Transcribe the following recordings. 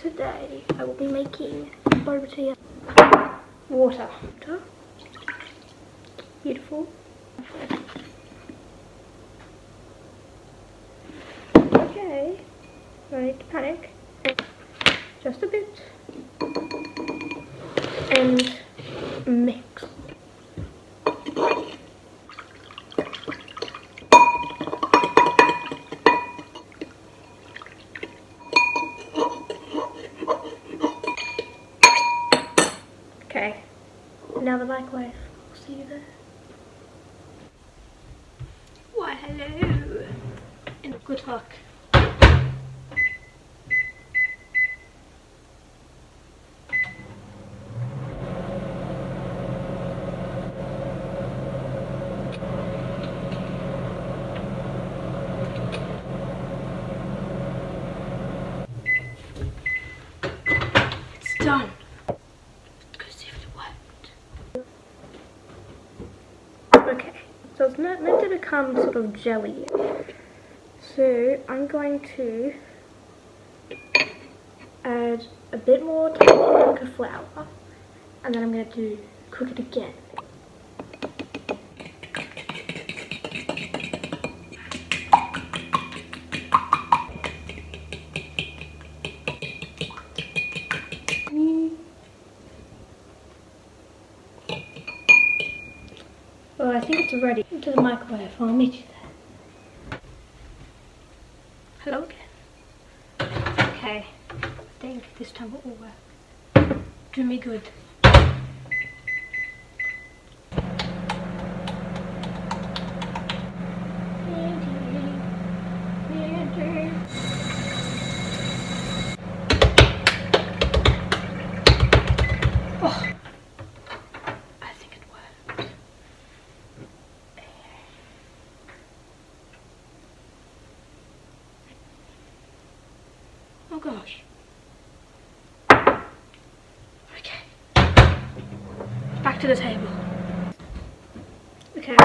today I will be making boba tea. Water. Beautiful. Okay. No need to panic. Just a bit. And mix. Why, hello. And good luck. It's done. Let's go see if it worked. Okay, so it's not meant to become sort of jelly. So I'm going to add a bit more tapioca flour and then I'm going to cook it again. Think it's ready. Into the microwave. I'll meet you there. Hello again. Okay. I think this time it will work. Do me good. Oh, I think it worked. Oh gosh. Okay. Back to the table. Okay.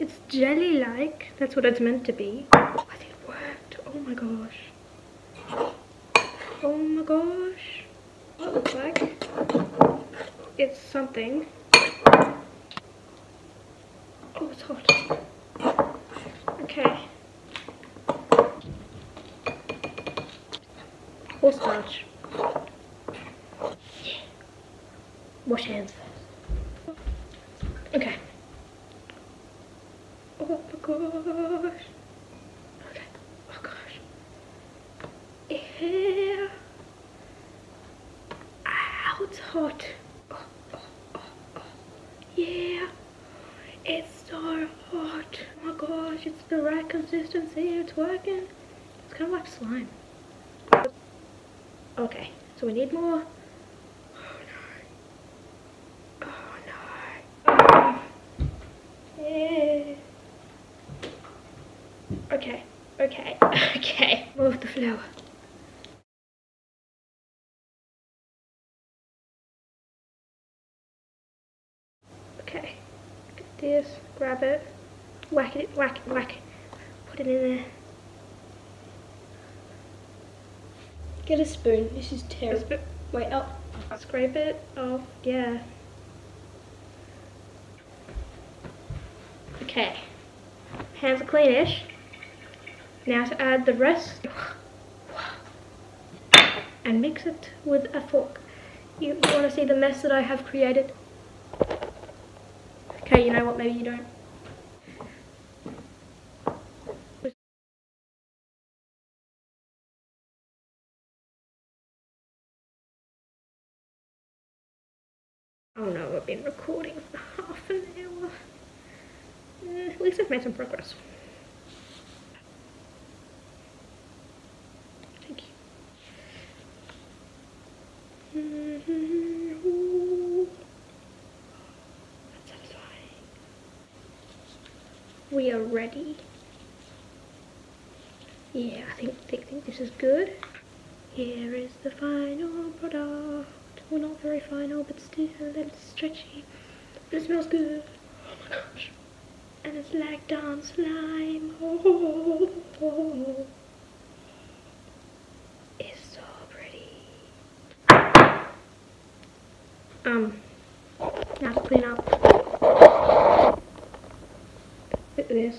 It's jelly-like. That's what it's meant to be. I think it worked. Oh my gosh. Oh my gosh. It looks like it's something. Oh, it's hot. Okay. Cornstarch. Wash hands first. Okay. Oh my gosh. Okay. Oh gosh. Yeah. Ow, it's hot. Yeah. It's so hot. Oh my gosh, it's the right consistency. It's working. It's kind of like slime. Okay, so we need more. Oh no. Oh no. Okay, okay, okay. Move the flour. Okay, get this, grab it, whack it, whack it, whack it, put it in there. Get a spoon. This is terrible. Wait, oh. Scrape it off, yeah. Okay, hands are cleanish. Now to add the rest and mix it with a fork. You, you want to see the mess that I have created? Okay, you know what, maybe you don't. Oh no, I've been recording for half an hour. Eh, at least I've made some progress. Thank you. That's satisfying. We are ready. Yeah, I think, think, think this is good. Here is the final product. Well, not very final, but a little stretchy. But it smells good. Oh my gosh. And it's like dance slime. Oh, oh, oh, it's so pretty. Um, now to clean up. Look at this.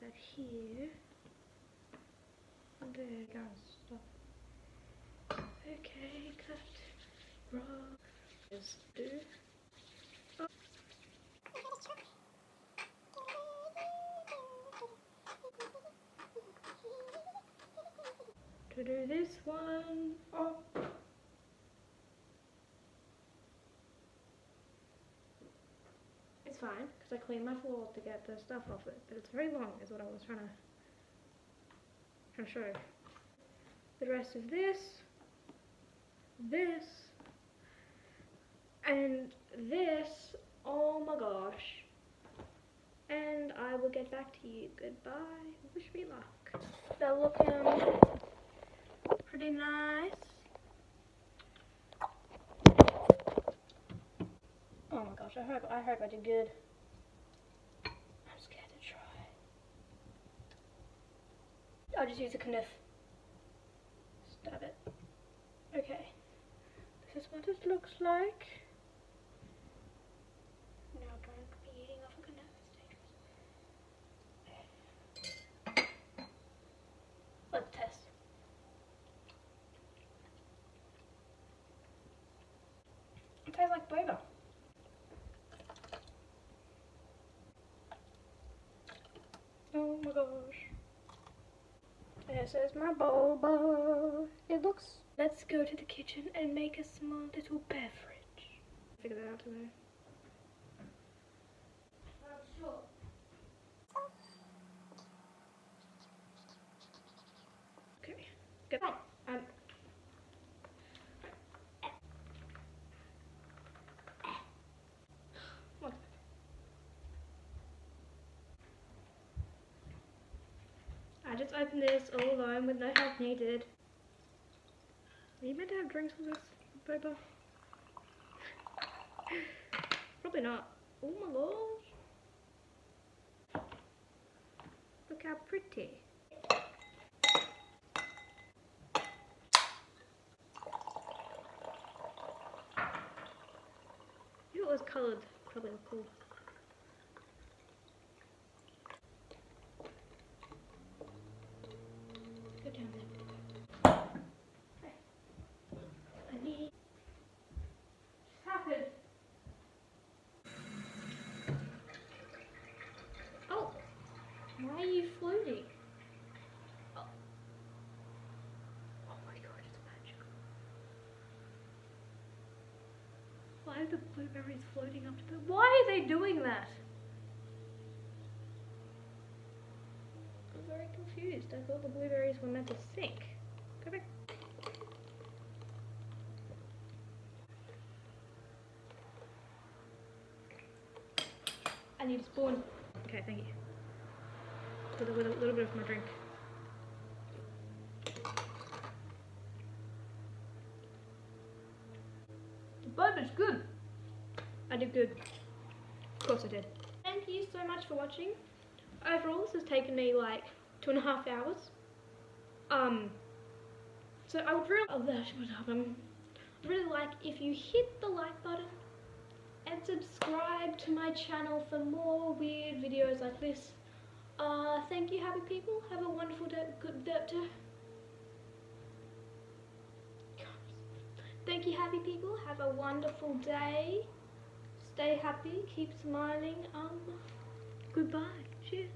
That here. And there goes stuff. Okay, cut. Raw. Just do. Oh. To do this one. Oh. Fine because I cleaned my floor to get the stuff off it, but it's very long, is what I was trying to trying to show. The rest of this, this, and this. Oh my gosh! And I will get back to you. Goodbye. Wish me luck. They're looking um, pretty nice. Oh my gosh, I hope I hope I did good. I'm scared to try. I'll just use a knife. Stab it. Okay. This is what it looks like. Now don't be eating off a knife, it's dangerous. Let's test. It tastes like boba. Oh my gosh. This is my boba. It looks. Let's go to the kitchen and make a small little beverage. Figure that out today. Okay. Get on. Um, one. I just opened this all alone with no help needed. Are you meant to have drinks with this, Boba? Probably not. Oh my gosh. Look how pretty. If it was coloured, probably cool. Go down there. Okay. I need. happened? Oh, why are you floating? Oh. Oh my god, it's magical. Why are the blueberries floating up to the... Why are they doing that? I'm very confused. I thought the blueberries were meant to sink. Go back. I need a spoon. Okay, thank you. With a little, little bit of my drink. The burger's good. Did good. Of course I did. Thank you so much for watching. Overall, this has taken me like two and a half hours. Um, so I would really, oh. I'd really like if you hit the like button and subscribe to my channel for more weird videos like this. Uh, thank you, happy people. Have a wonderful day. Good day. Thank you, happy people. Have a wonderful day. Stay happy. Keep smiling. Um, goodbye. Cheers.